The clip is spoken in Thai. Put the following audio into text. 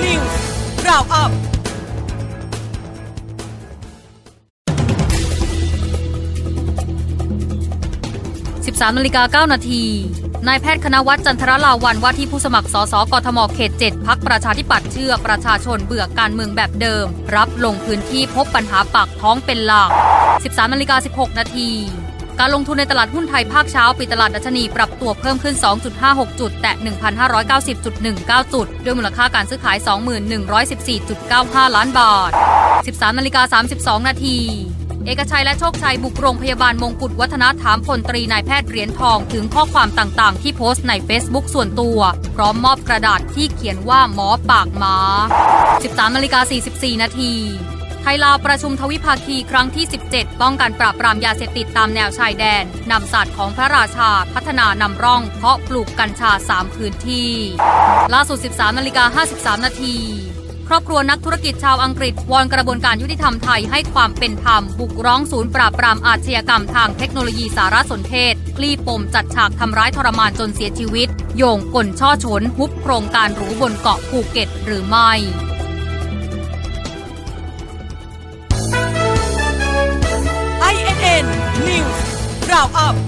News Roundup 13นาฬิกา9นาทีนายแพทย์คณวัฒน์จันทรลาวันว่าที่ผู้สมัครสสกทมเขต 7พักประชาธิปัตย์เชื่อประชาชนเบื่อการเมืองแบบเดิม รับลงพื้นที่พบปัญหาปากท้องเป็นหลัก 13นาฬิกา16นาที การลงทุนในตลาดหุ้นไทยภาคเช้าปิดตลาดดัชนีปรับตัวเพิ่มขึ้น 2.56 จุด แตะ 1,590.19 จุด ด้วยมูลค่าการซื้อขาย 2114.95 ล้านบาท 13นาฬิกา32 นาทีเอกชัยและโชคชัยบุกโรงพยาบาลมงกุฎวัฒนถามพลตรีนายแพทย์เหรียญทองถึงข้อความต่างๆ ที่โพสต์ใน Facebook ส่วนตัว พร้อมมอบกระดาษที่เขียนว่าหมอปากหมา 13นาฬิกา44 นาที ไทยลาวประชุมทวิภาคีครั้งที่ 17 ป้องกันปราบปรามยาเสพติดตามแนวชายแดน นำศาสตร์ของพระราชาพัฒนานำร่อง เพาะปลูกกัญชา 3 พื้นที่ ล่าสุด 13นาฬิกา53 นาทีครอบครัวนักธุรกิจชาวอังกฤษ วอนกระบวนการยุติธรรมไทยให้ความเป็นธรรม บุกร้องศูนย์ปราบปรามอาชญากรรมทางเทคโนโลยีสารสนเทศคลี่ปมจัดฉากทำร้ายทรมานจนเสียชีวิต โยงกลช่อฉนฮุบโครงการหรูบนเกาะภูเก็ตหรือไม่ Shout up.